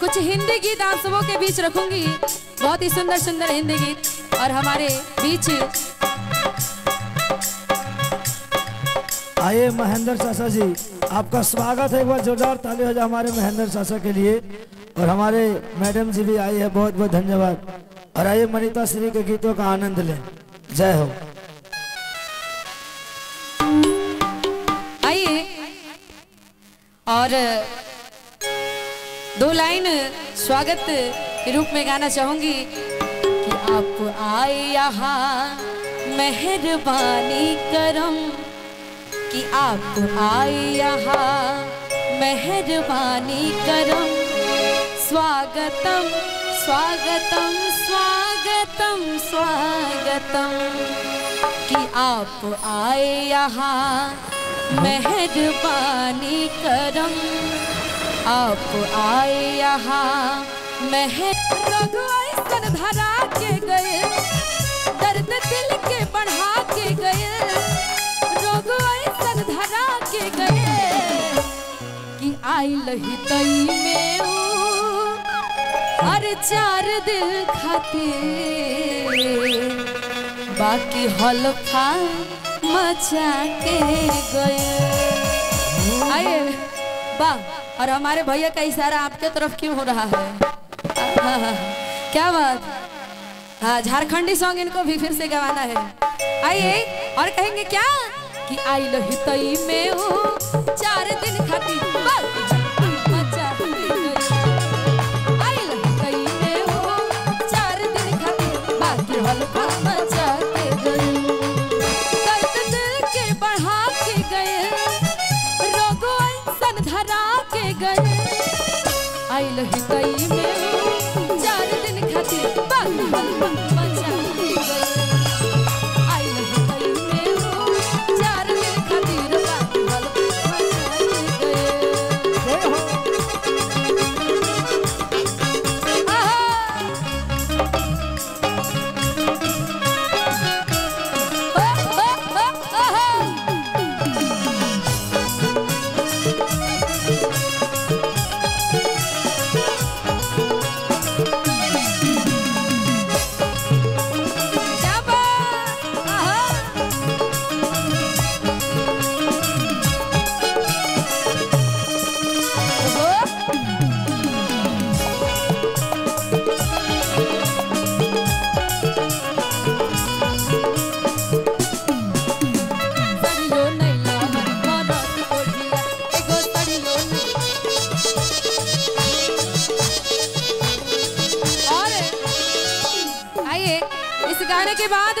कुछ हिंदी गीत आप सबों के बीच रखूँगी। बहुत ही सुंदर सुंदर हिंदी गीत। और हमारे बीच आइए महेंद्र चाचा जी आपका स्वागत है एक बार जोरदार ताली हो जाए हमारे महेंद्र चाचा के लिए। और हमारे मैडम जी भी आई है बहुत बहुत धन्यवाद। और आइए मनीता श्री के गीतों का आनंद लें। जय हो। आइए। और दो लाइन स्वागत के रूप में गाना चाहूँगी कि आप आए यहाँ, मेहरबानी करम। कि आप आए यहाँ, मेहरबानी करम। स्वागतम स्वागतम स्वागतम स्वागतम। कि आप आए यहाँ, मेहरबानी आप आए यहाँ। मेहर लोग ऐसन धरा के गए। दर्द दिल के बढ़ा के गए। रोग ऐसन धरा के गए। कि आई लही तई में अरे चार दिल खातिर बाकी हल्फा मचा के गए। आइए वाह और हमारे भैया का इशारा आपके तरफ़ क्यों हो रहा है? हाँ, हाँ, क्या बात? हाँ झारखंडी सॉन्ग इनको भी फिर से गवाना है। आइए और कहेंगे क्या? कि आई लही तई में चार दिन खाती चार दिन खाती बाकी हल्फा मचा गए आई लही कई में गाने के बाद